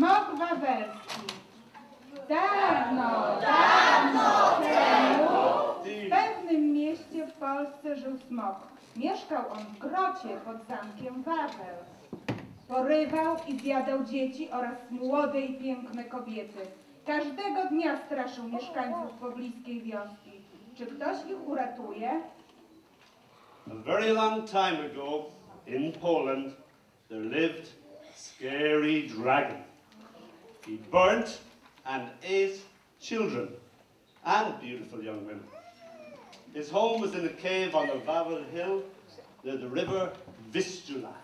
Wawelski. Dawno, dawno temu w pewnym mieście w Polsce żył smok. Mieszkał on w grocie pod zamkiem Wawel. Porywał i zjadał dzieci oraz młode i piękne kobiety. Każdego dnia straszył mieszkańców pobliskiej wioski. Czy ktoś ich uratuje? A very long time ago, in Poland, there lived scary dragon. He burnt and ate children and beautiful young women. His home was in a cave on the Wawel Hill near the river Vistula.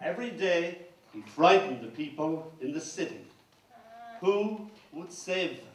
Every day, he frightened the people in the city. Who would save them?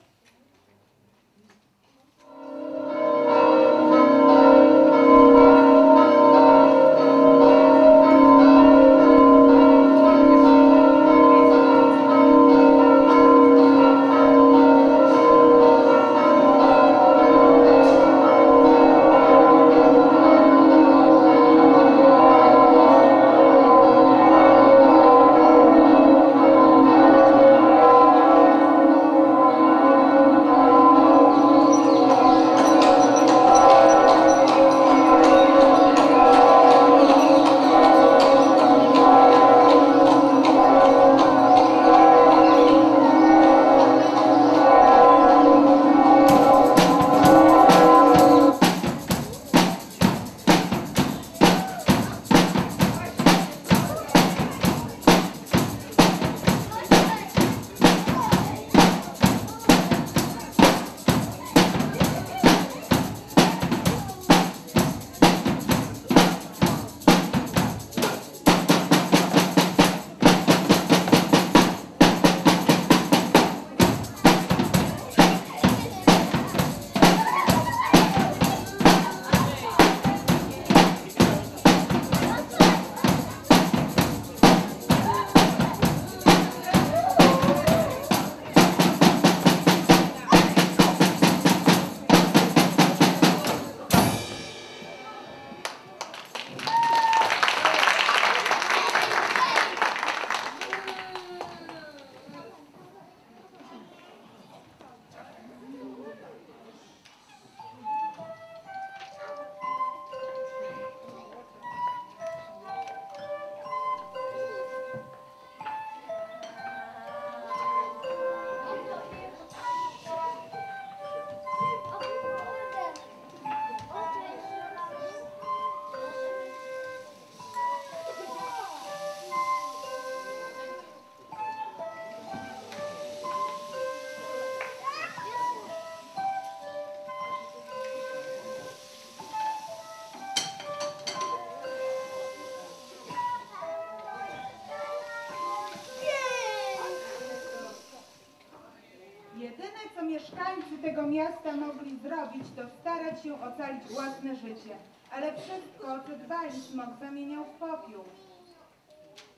Tego miasta mogli zrobić, to starać się ocalić własne życie. Ale wszystko, o co dbali, smok zamieniał w popiół.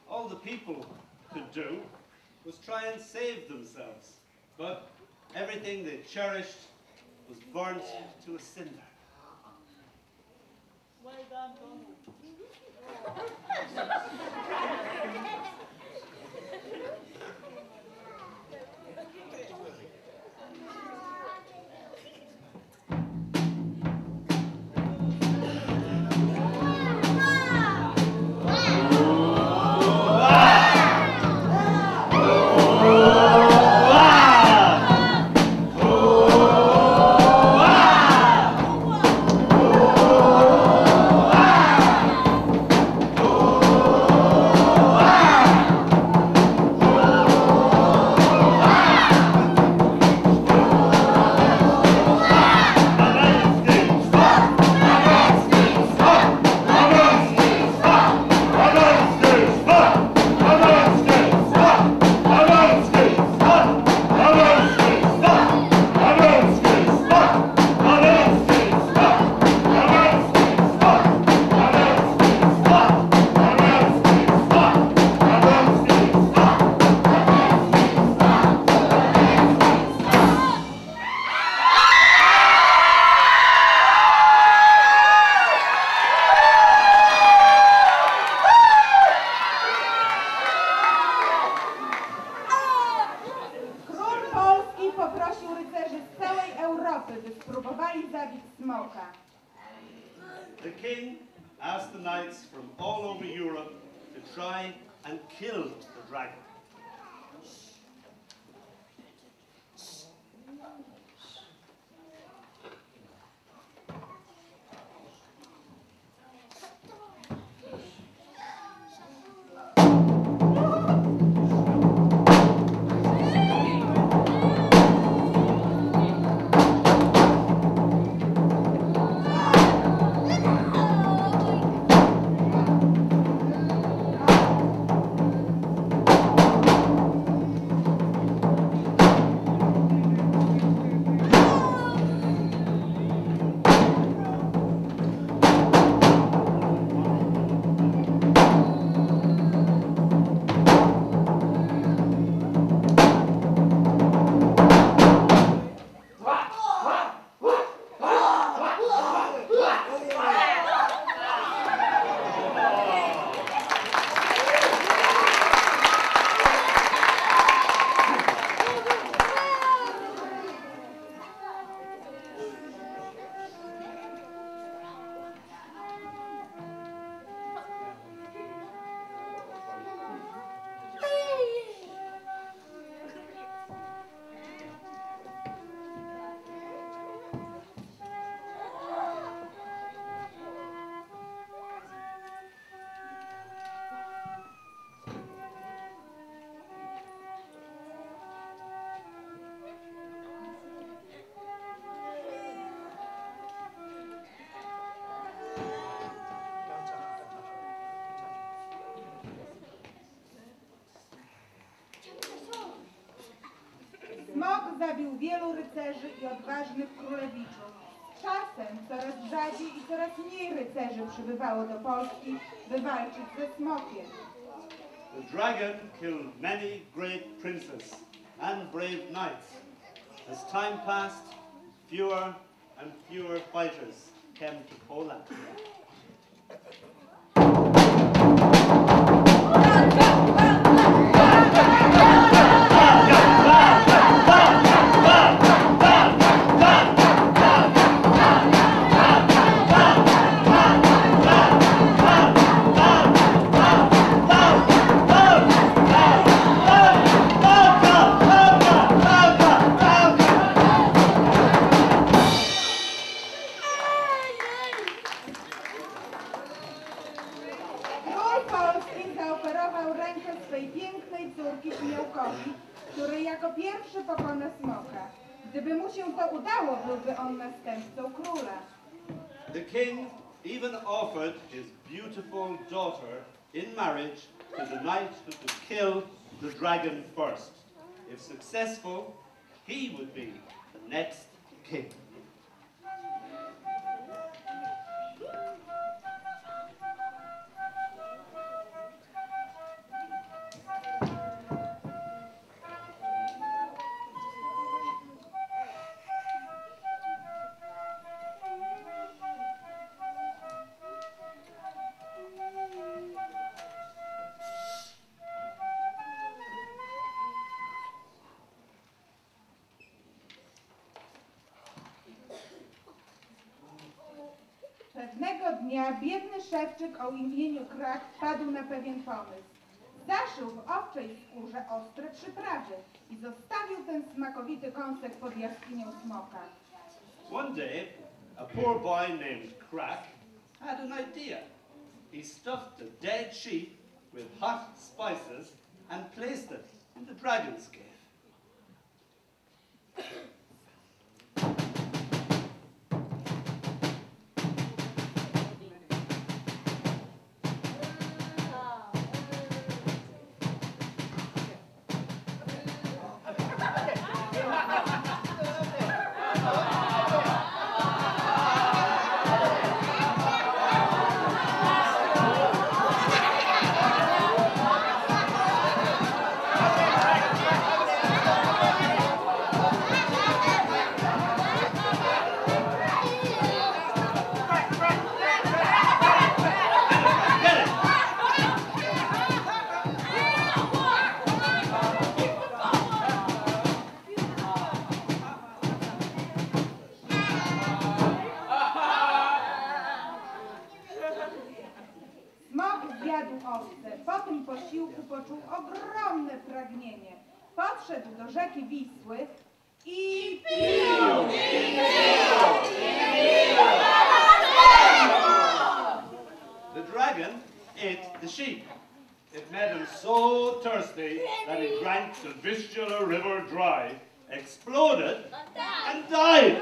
All the people could do was try and save themselves, but everything they cherished was burnt to a cinder. Wow! całej Europy, by spróbowali zabić smoka. The king asked the knights from all over Europe to try and kill the dragon. Wielu rycerzy i odważnych królewiczów. Czasem coraz rzadziej i coraz mniej rycerzy przybywało do Polski, by walczyć ze smokiem. The dragon killed many great princes and brave knights. As time passed, fewer and fewer fighters came to Poland. Rękę swej pięknej córki który jako pierwszy pokona smoka. Gdyby mu się to udało, byłby on następcą króla. The king even offered his beautiful daughter in marriage to the knight who could kill the dragon first. If successful, he would be the next king. Pewnego dnia biedny szewczyk o imieniu Krak wpadł na pewien pomysł. Zaszył w owczej skórze ostre przyprawy i zostawił ten smakowity kąsek pod jaskinią smoka. One day, a poor boy named Crack had an idea. He stuffed a dead sheep with hot spices and placed it in the dragon's cave. Wysiłku poczuł ogromne pragnienie. Podszedł do rzeki Wisły i pił. The dragon ate the sheep. It made him so thirsty that he drank the Vistula River dry, exploded, and died.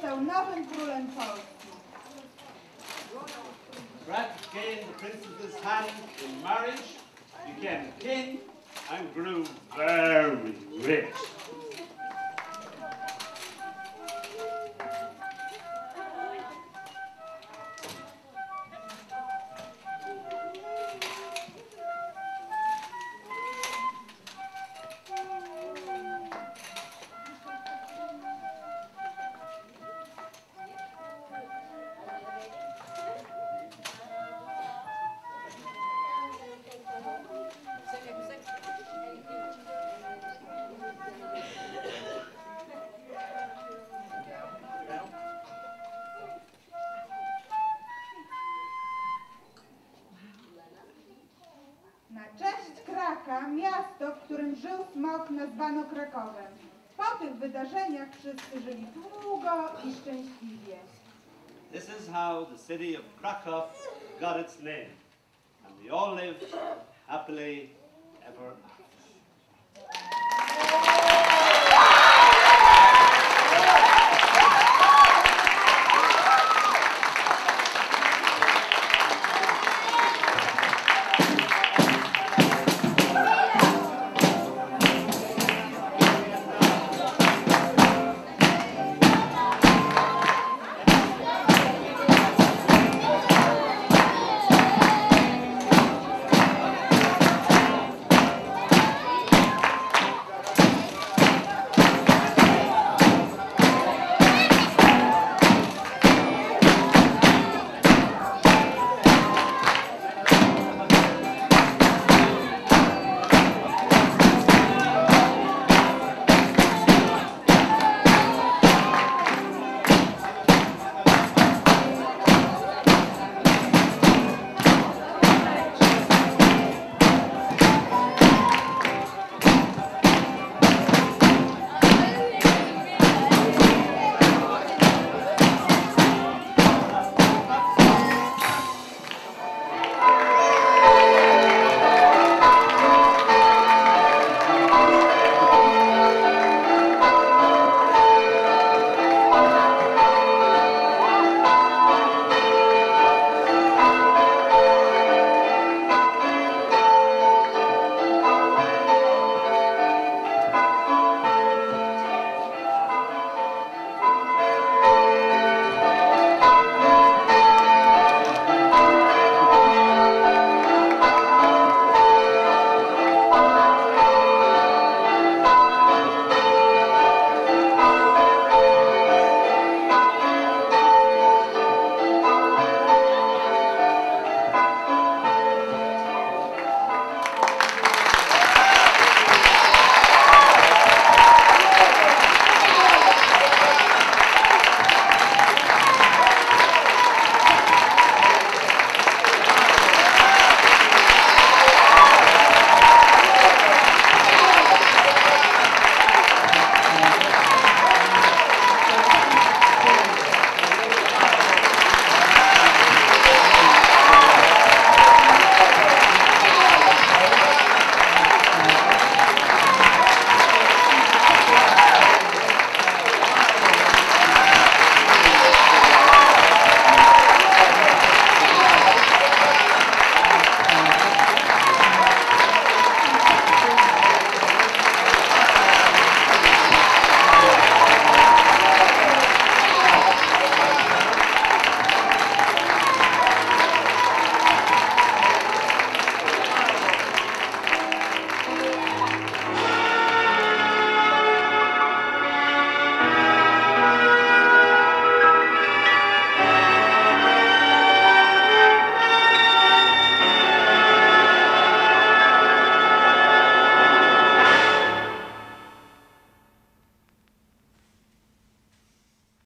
Został nowym królem Polski. Brad gained the princess's hand in marriage, became king, and grew very rich. Nazwano Krakowem. Po tych wydarzeniach wszyscy żyli długo i szczęśliwie. This is how the city of Krakow got its name. And all lived happily.